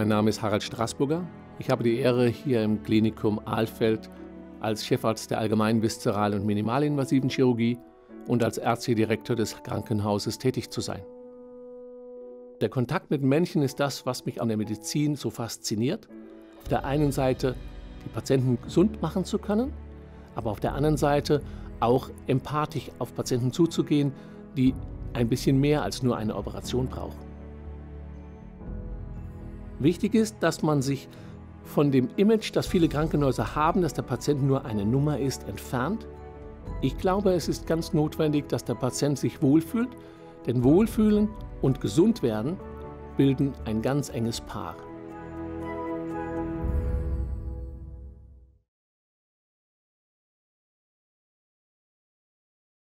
Mein Name ist Harald Straßburger. Ich habe die Ehre, hier im Klinikum Ahlfeld als Chefarzt der allgemeinen viszeral- und minimalinvasiven Chirurgie und als Ärztedirektor des Krankenhauses tätig zu sein. Der Kontakt mit Menschen ist das, was mich an der Medizin so fasziniert. Auf der einen Seite die Patienten gesund machen zu können, aber auf der anderen Seite auch empathisch auf Patienten zuzugehen, die ein bisschen mehr als nur eine Operation brauchen. Wichtig ist, dass man sich von dem Image, das viele Krankenhäuser haben, dass der Patient nur eine Nummer ist, entfernt. Ich glaube, es ist ganz notwendig, dass der Patient sich wohlfühlt, denn Wohlfühlen und gesund werden bilden ein ganz enges Paar.